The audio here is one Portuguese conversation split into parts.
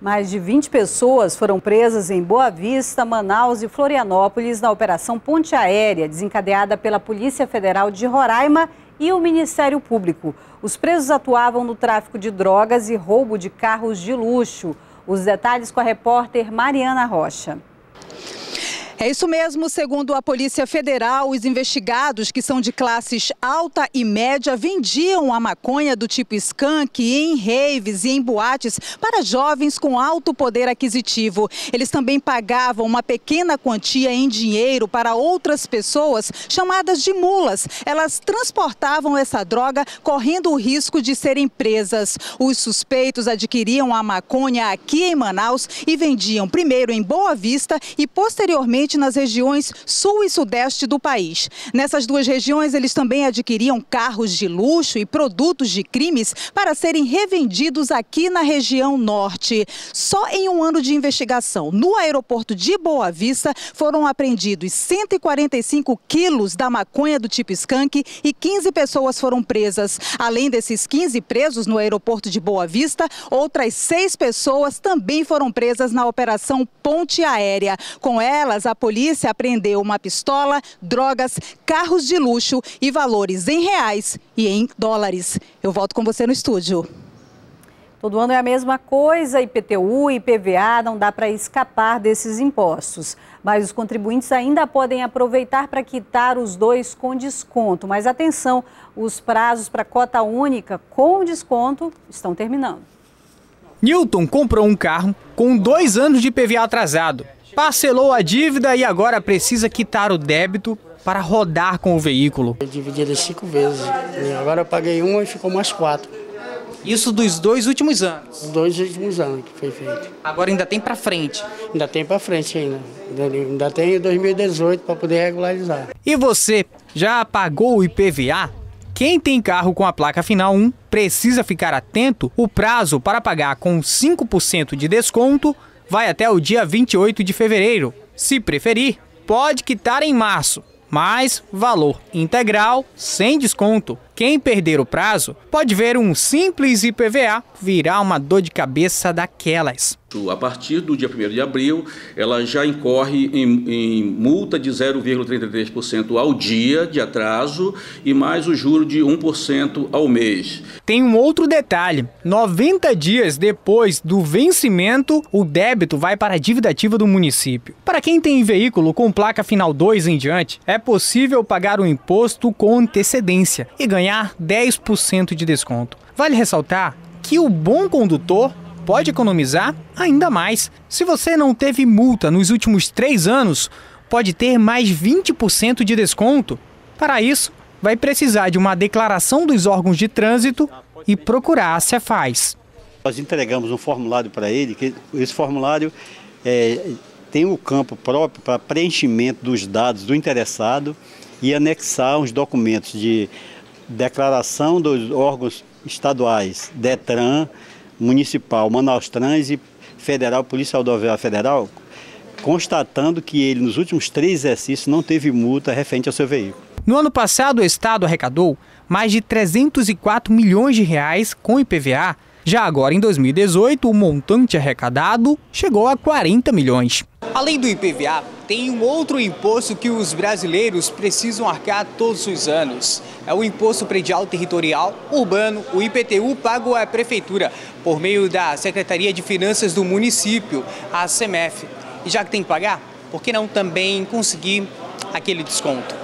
Mais de 20 pessoas foram presas em Boa Vista, Manaus e Florianópolis na Operação Ponte Aérea, desencadeada pela Polícia Federal de Roraima e o Ministério Público. Os presos atuavam no tráfico de drogas e roubo de carros de luxo. Os detalhes com a repórter Mariana Rocha. É isso mesmo, segundo a Polícia Federal, os investigados que são de classes alta e média vendiam a maconha do tipo skunk em raves e em boates para jovens com alto poder aquisitivo. Eles também pagavam uma pequena quantia em dinheiro para outras pessoas chamadas de mulas. Elas transportavam essa droga correndo o risco de serem presas. Os suspeitos adquiriam a maconha aqui em Manaus e vendiam primeiro em Boa Vista e posteriormente nas regiões sul e sudeste do país. Nessas duas regiões, eles também adquiriam carros de luxo e produtos de crimes para serem revendidos aqui na região norte. Só em um ano de investigação, no aeroporto de Boa Vista, foram apreendidos 145 quilos da maconha do tipo skunk e 15 pessoas foram presas. Além desses 15 presos no aeroporto de Boa Vista, outras seis pessoas também foram presas na Operação Ponte Aérea. Com elas, a polícia apreendeu uma pistola, drogas, carros de luxo e valores em reais e em dólares. Eu volto com você no estúdio. Todo ano é a mesma coisa, IPTU e IPVA, não dá para escapar desses impostos. Mas os contribuintes ainda podem aproveitar para quitar os dois com desconto. Mas atenção, os prazos para cota única com desconto estão terminando. Newton comprou um carro com dois anos de IPVA atrasado parcelou a dívida e agora precisa quitar o débito para rodar com o veículo. Eu dividi ele cinco vezes. Agora eu paguei uma e ficou mais quatro. Isso dos dois últimos anos? Os dois últimos anos que foi feito. Agora ainda tem para frente? Ainda tem para frente ainda. Ainda tem 2018 para poder regularizar. E você já pagou o IPVA? Quem tem carro com a placa final 1 precisa ficar atento. O prazo para pagar com 5% de desconto vai até o dia 28 de fevereiro. Se preferir, pode quitar em março, mas valor integral sem desconto. Quem perder o prazo pode ver um simples IPVA virar uma dor de cabeça daquelas. A partir do dia 1 de abril, ela já incorre em, em multa de 0,33% ao dia de atraso e mais o juro de 1% ao mês. Tem um outro detalhe: 90 dias depois do vencimento, o débito vai para a dívida ativa do município. Para quem tem veículo com placa final 2 em diante, é possível pagar o imposto com antecedência e ganhar 10% de desconto. Vale ressaltar que o bom condutor pode economizar ainda mais. Se você não teve multa nos últimos três anos, pode ter mais 20% de desconto. Para isso, vai precisar de uma declaração dos órgãos de trânsito e procurar a Cefaz. Nós entregamos um formulário para ele, que esse formulário é, tem o um campo próprio para preenchimento dos dados do interessado e anexar os documentos de declaração dos órgãos estaduais, DETRAN, municipal, Manaus Trans e federal, Polícia Rodoviária Federal, constatando que ele, nos últimos três exercícios, não teve multa referente ao seu veículo. No ano passado, o Estado arrecadou mais de 304 milhões de reais com IPVA. Já agora, em 2018, o montante arrecadado chegou a 40 milhões. Além do IPVA, tem um outro imposto que os brasileiros precisam arcar todos os anos. É o Imposto Predial Territorial Urbano, o IPTU, pago à Prefeitura por meio da Secretaria de Finanças do município, a CEMEF. E já que tem que pagar, por que não também conseguir aquele desconto?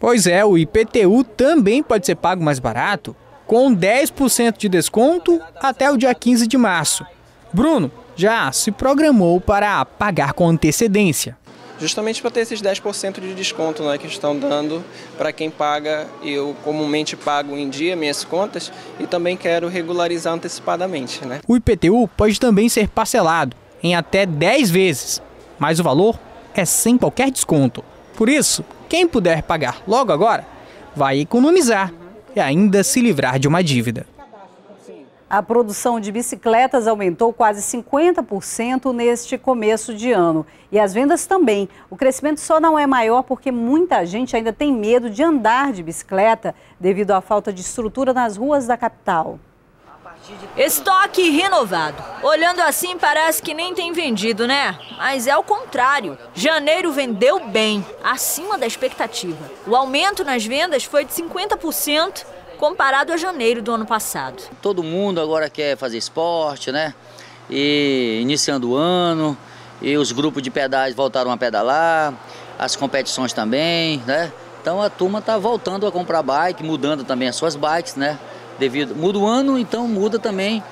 Pois é, o IPTU também pode ser pago mais barato, com 10% de desconto até o dia 15 de março. Bruno, já se programou para pagar com antecedência. Justamente para ter esses 10% de desconto né, que estão dando para quem paga. Eu comumente pago em dia minhas contas e também quero regularizar antecipadamente. Né? O IPTU pode também ser parcelado em até 10 vezes, mas o valor é sem qualquer desconto. Por isso, quem puder pagar logo agora vai economizar e ainda se livrar de uma dívida. A produção de bicicletas aumentou quase 50% neste começo de ano. E as vendas também. O crescimento só não é maior porque muita gente ainda tem medo de andar de bicicleta devido à falta de estrutura nas ruas da capital. Estoque renovado. Olhando assim, parece que nem tem vendido, né? Mas é o contrário. Janeiro vendeu bem, acima da expectativa. O aumento nas vendas foi de 50% comparado a janeiro do ano passado. Todo mundo agora quer fazer esporte, né? E iniciando o ano, e os grupos de pedais voltaram a pedalar, as competições também, né? Então a turma está voltando a comprar bike, mudando também as suas bikes, né? Devido muda o ano, então muda também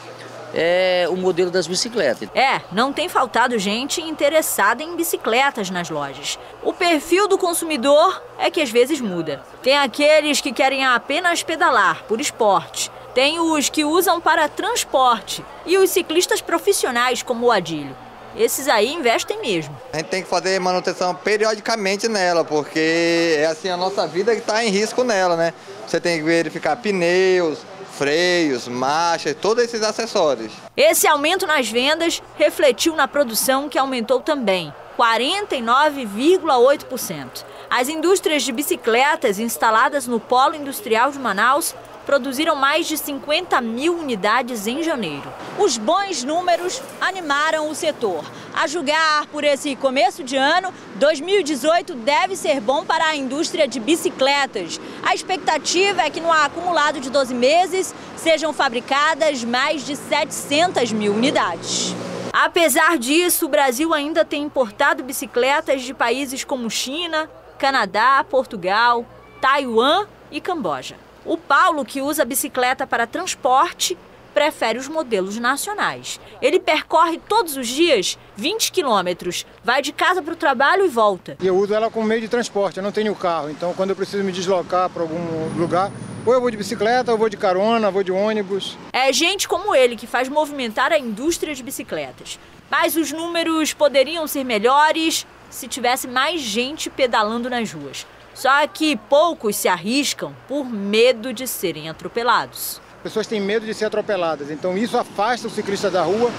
é, o modelo das bicicletas. É, não tem faltado gente interessada em bicicletas nas lojas. O perfil do consumidor é que às vezes muda. Tem aqueles que querem apenas pedalar por esporte. Tem os que usam para transporte e os ciclistas profissionais como o Adílio. Esses aí investem mesmo. A gente tem que fazer manutenção periodicamente nela, porque é assim a nossa vida que está em risco nela, né? Você tem que verificar pneus, freios, marchas, todos esses acessórios. Esse aumento nas vendas refletiu na produção, que aumentou também, 49,8%. As indústrias de bicicletas instaladas no Polo Industrial de Manaus produziram mais de 50 mil unidades em janeiro. Os bons números animaram o setor. A julgar por esse começo de ano, 2018 deve ser bom para a indústria de bicicletas. A expectativa é que no acumulado de 12 meses sejam fabricadas mais de 700 mil unidades. Apesar disso, o Brasil ainda tem importado bicicletas de países como China, Canadá, Portugal, Taiwan e Camboja. O Paulo, que usa bicicleta para transporte, prefere os modelos nacionais. Ele percorre todos os dias 20 quilômetros, vai de casa para o trabalho e volta. Eu uso ela como meio de transporte, eu não tenho carro, então quando eu preciso me deslocar para algum lugar, ou eu vou de bicicleta, ou vou de carona, vou de ônibus. É gente como ele que faz movimentar a indústria de bicicletas. Mas os números poderiam ser melhores se tivesse mais gente pedalando nas ruas. Só que poucos se arriscam por medo de serem atropelados. Pessoas têm medo de ser atropeladas, então isso afasta o ciclista da rua.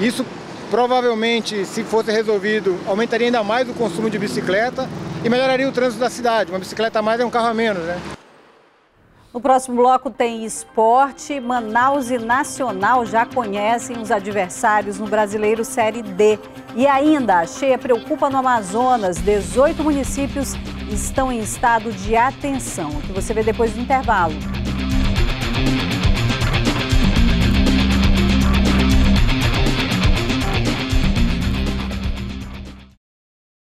Isso provavelmente, se fosse resolvido, aumentaria ainda mais o consumo de bicicleta e melhoraria o trânsito da cidade. Uma bicicleta a mais é um carro a menos, né? No próximo bloco tem esporte. Manaus e Nacional já conhecem os adversários no Brasileiro Série D. E ainda, a cheia preocupa no Amazonas. 18 municípios estão em estado de atenção, que você vê depois do intervalo.